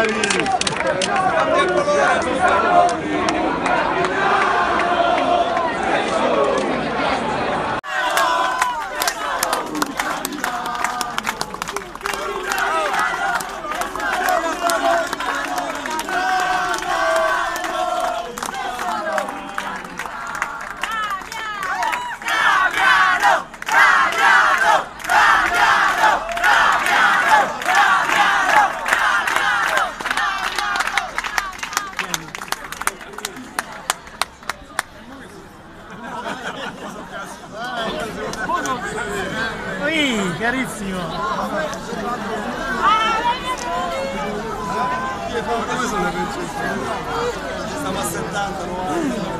Soares. Chiarissimo. Come sono le? Stiamo a 70, 90.